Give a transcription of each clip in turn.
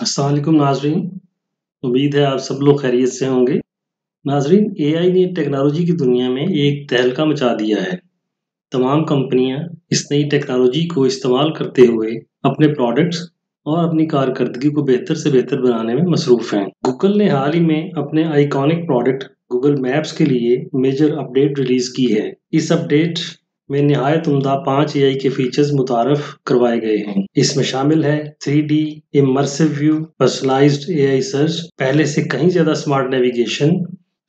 السلام علیکم ناظرین۔ امید ہے آپ سب لوگ خیریت سے ہوں گے۔ ناظرین اے آئی نے ٹیکنالوجی کی دنیا میں ایک تہلکہ مچا دیا ہے۔ تمام کمپنیاں اس نئی ٹیکنالوجی کو استعمال کرتے ہوئے اپنے پروڈکٹس اور اپنی کارکردگی کو بہتر سے بہتر بنانے میں مصروف ہیں۔ گوگل نے حال ہی میں اپنے آئیکانک پروڈکٹ گوگل میپس کے لیے میجر اپڈیٹ ریلیز کی ہے۔ اس اپڈیٹ میں نہایت عمدہ پانچ اے آئی کے فیچرز متعارف کروائے گئے ہیں۔ اس میں شامل ہے three D immersive view personalised A I search پہلے سے کہیں زیادہ smart navigation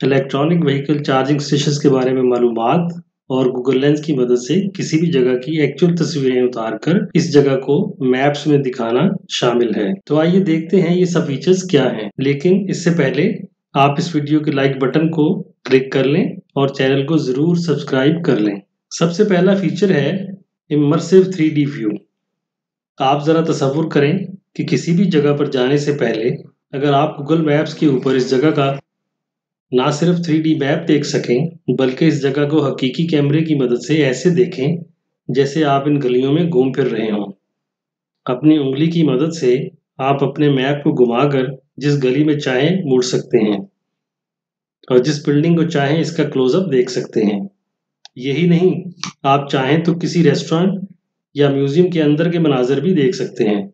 electronic vehicle charging station کے بارے میں معلومات اور گوگل لینس کی مدد سے کسی بھی جگہ کی ایکچوئل تصویریں اتار کر اس جگہ کو میپس میں دکھانا شامل ہے۔ تو آئیے دیکھتے ہیں یہ سب فیچرز کیا ہیں۔ لیکن اس سے پہلے آپ اس ویڈیو کے لائک بٹن کو کلک کر لیں اور چینل کو ضرور سبسکرائب کر لیں۔ سب سے پہلا فیچر ہے امرسو تھری ڈی ویو آپ ذرا تصور کریں کہ کسی بھی جگہ پر جانے سے پہلے اگر آپ گوگل میپس کے اوپر اس جگہ کا نہ صرف تھری ڈی میپ دیکھ سکیں، بلکہ اس جگہ کو حقیقی کیمرے کی مدد سے ایسے دیکھیں جیسے آپ ان گلیوں میں گھوم پھر رہے ہوں۔ اپنی انگلی کی مدد سے آپ اپنے میپ کو گھما کر جس گلی میں چاہیں مڑ سکتے ہیں اور جس بلڈنگ کو چاہیں اس کا کلوز اپ دیکھ سکتے ہیں۔ یہی نہیں، آپ چاہیں تو کسی ریسٹورینٹ یا میوزیم کے اندر کے مناظر بھی دیکھ سکتے ہیں۔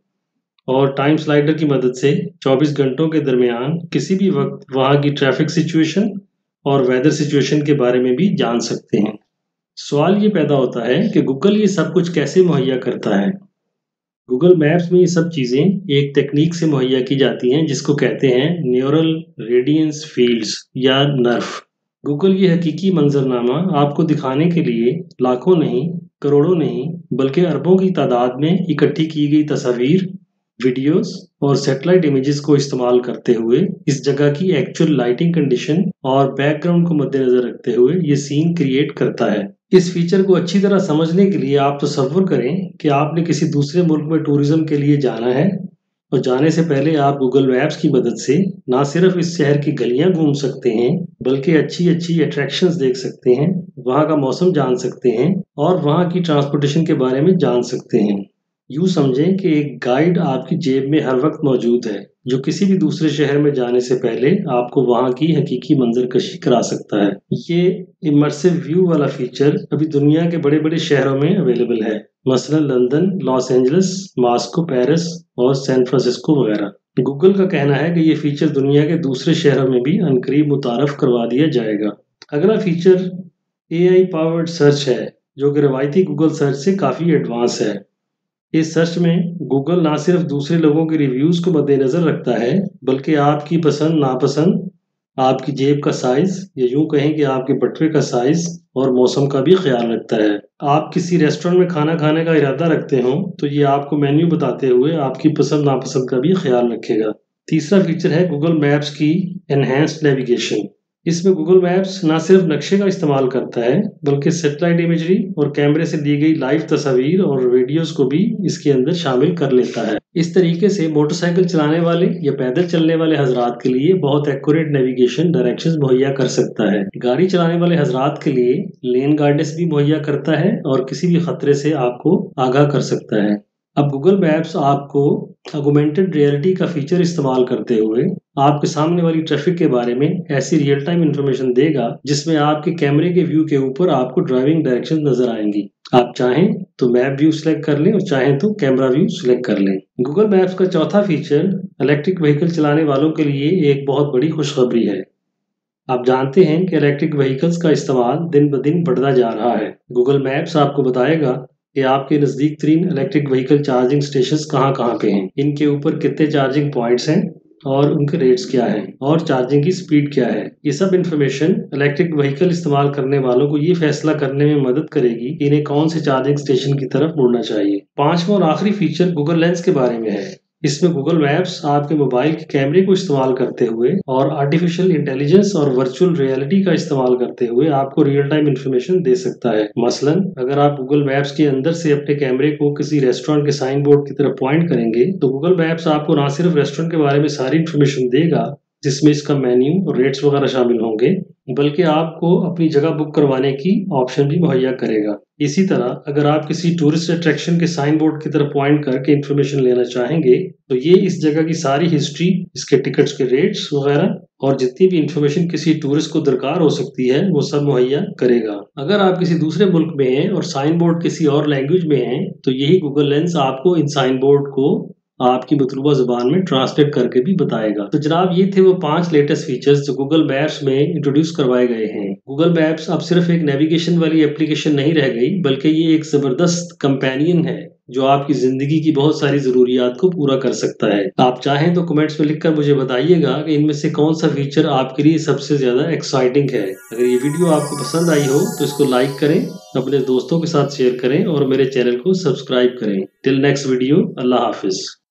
اور ٹائم سلائڈر کی مدد سے چوبیس گھنٹوں کے درمیان کسی بھی وقت وہاں کی ٹریفک سچویشن اور ویدر سچویشن کے بارے میں بھی جان سکتے ہیں۔ سوال یہ پیدا ہوتا ہے کہ گوگل یہ سب کچھ کیسے مہیا کرتا ہے؟ گوگل میپس میں یہ سب چیزیں ایک تکنیک سے مہیا کی جاتی ہیں جس کو کہتے ہیں نیورل ریڈینس فیلڈز یا نرف۔ گوگل یہ حقیقی منظرنامہ آپ کو دکھانے کے لیے لاکھوں نہیں، کروڑوں نہیں، بلکہ اربوں کی تعداد میں اکٹھی کی گئی تصاویر، ویڈیوز اور سیٹلائٹ امیجز کو استعمال کرتے ہوئے اس جگہ کی ایکچوئل لائٹنگ کنڈیشن اور بیک گراؤنڈ کو مد نظر رکھتے ہوئے یہ سین کریٹ کرتا ہے۔ اس فیچر کو اچھی طرح سمجھنے کے لیے آپ تصور کریں کہ آپ نے کسی دوسرے ملک میں ٹوریزم کے لیے جانا ہے۔ اور جانے سے پہلے آپ گوگل میپس کی مدد سے نہ صرف اس شہر کی گلیاں گھوم سکتے ہیں، بلکہ اچھی اچھی اٹریکشنز دیکھ سکتے ہیں، وہاں کا موسم جان سکتے ہیں اور وہاں کی ٹرانسپورٹیشن کے بارے میں جان سکتے ہیں۔ یوں سمجھیں کہ ایک گائیڈ آپ کی جیب میں ہر وقت موجود ہے، جو کسی بھی دوسرے شہر میں جانے سے پہلے آپ کو وہاں کی حقیقی منظر کشی کرا سکتا ہے۔ یہ امرسو ویو والا فیچر ابھی دنیا کے بڑے بڑے شہروں میں اویلیبل ہے۔ مثلا London, Los Angeles, Moscow, Paris اور سین فرانسسکو وغیرہ۔ گوگل کا کہنا ہے کہ یہ فیچر دنیا کے دوسرے شہروں میں بھی انقریب متعارف کروا دیا جائے گا۔ اگلا feature A I powered search ہے، جو کہ روایتی گوگل سرچ سے کافی ایڈوانس ہے۔ اس سرچ میں گوگل نہ صرف دوسرے لوگوں کے ریویوز کو مد نظر رکھتا ہے، بلکہ آپ کی پسند، ناپسند، آپ کی جیب کا سائز یا یوں کہیں کہ آپ کے بٹوے کا سائز اور موسم کا بھی خیال رکھتا ہے۔ آپ کسی ریسٹورینٹ میں کھانا کھانے کا ارادہ رکھتے ہوں تو یہ آپ کو مینیو بتاتے ہوئے آپ کی پسند، ناپسند کا بھی خیال رکھے گا۔ تیسرا فیچر ہے گوگل میپس کی انہینسڈ نیویگیشن اس میں گوگل میپس نہ صرف نقشے کا استعمال کرتا ہے، بلکہ سیٹلائٹ امیجری اور کیمرے سے دی گئی لائیو تصاویر اور ویڈیوز کو بھی اس کے اندر شامل کر لیتا ہے۔ اس طریقے سے موٹر سائیکل چلانے والے یا پیدل چلنے والے حضرات کے لیے بہت ایکوریٹ نیویگیشن ڈائریکشن مہیا کر سکتا ہے۔ گاڑی چلانے والے حضرات کے لیے لین گائیڈنس بھی مہیا کرتا ہے اور کسی بھی خطرے سے آپ کو آگاہ کر سکتا ہے۔ اب گوگل میپس آپ کو اگومنٹڈ ریئلٹی کا فیچر استعمال کرتے ہوئے آپ کے سامنے والی ٹریفک کے بارے میں ایسی ریئل ٹائم انفارمیشن دے گا جس میں آپ کے کیمرے کے ویو کے اوپر آپ کو ڈرائیونگ ڈائریکشن نظر آئیں گی۔ آپ چاہیں تو میپ ویو سلیکٹ کر لیں اور چاہیں تو کیمرہ ویو سلیکٹ کر لیں۔ گوگل میپس کا چوتھا فیچر الیکٹرک وہیکل چلانے والوں کے لیے ایک بہت بڑی خوشخبری ہے۔ آپ جانتے ہیں کہ الیکٹرک وہیکلس کا استعمال دن بدن بڑھتا جا رہا ہے۔ گوگل میپس آپ کو بتائے گا کہ آپ کے نزدیک ترین الیکٹرک وہیکل چارجنگ اسٹیشن کہاں کہاں پہ ہیں؟ ان کے اوپر کتنے چارجنگ پوائنٹس ہیں اور ان کے ریٹس کیا ہیں؟ اور چارجنگ کی سپیڈ کیا ہے؟ یہ سب انفارمیشن الیکٹرک وہیکل استعمال کرنے والوں کو یہ فیصلہ کرنے میں مدد کرے گی کہ انہیں کون سے چارجنگ اسٹیشن کی طرف مڑنا چاہیے۔ پانچواں اور آخری فیچر گوگل لینس کے بارے میں ہے۔ اس میں گوگل میپس آپ کے موبائل کے کیمرے کو استعمال کرتے ہوئے اور آرٹیفیشل انٹیلیجنس اور ورچوئل ریالٹی کا استعمال کرتے ہوئے آپ کو ریئل ٹائم انفارمیشن دے سکتا ہے۔ مثلا اگر آپ گوگل میپس کے اندر سے اپنے کیمرے کو کسی ریسٹورینٹ کے سائن بورڈ کی طرف پوائنٹ کریں گے تو گوگل میپس آپ کو نہ صرف ریسٹورینٹ کے بارے میں ساری انفارمیشن دے گا جس میں اس کا مینیو ریٹس وغیرہ شامل ہوں گے، بلکہ آپ کو اپنی جگہ بک کروانے کی آپشن بھی مہیا کرے گا۔ اسی طرح اگر آپ کسی ٹورسٹ اٹریکشن کے سائن بورڈ کی طرف پوائنٹ کر کے انفارمیشن لینا چاہیں گے، تو یہ اس جگہ کی ساری ہسٹری اس کے ٹکٹس کے ریٹس وغیرہ اور جتنی بھی انفارمیشن کسی ٹورسٹ کو درکار ہو سکتی ہے، وہ سب مہیا کرے گا۔ اگر آپ کسی دوسرے ملک میں ہیں اور سائن بورڈ کسی اور لینگویج میں ہیں، تو یہی گوگل لینس آپ کو ان سائن بورڈ کو آپ کی مطلوبہ زبان میں ٹرانسلیٹ کر کے بھی بتائے گا۔ تو جناب، یہ تھے وہ پانچ لیٹسٹ فیچرز جو گوگل میپس میں انٹروڈیوس کروائے گئے ہیں۔ گوگل میپس اب صرف ایک نیویگیشن والی اپلیکیشن نہیں رہ گئی، بلکہ یہ ایک زبردست کمپینین ہے، جو آپ کی زندگی کی بہت ساری ضروریات کو پورا کر سکتا ہے۔ آپ چاہیں تو کمنٹس میں لکھ کر مجھے بتائیے گا کہ ان میں سے کون سا فیچر آپ کے لیے سب سے زیادہ ایکسائٹنگ ہے۔ اگر یہ ویڈیو آپ کو پسند آئی ہو، تو اس کو لائک کریں، اپنے دوستوں کے ساتھ شیئر کریں اور میرے چینل کو سبسکرائب کریں۔ ٹل نیکسٹ ویڈیو اللہ حافظ۔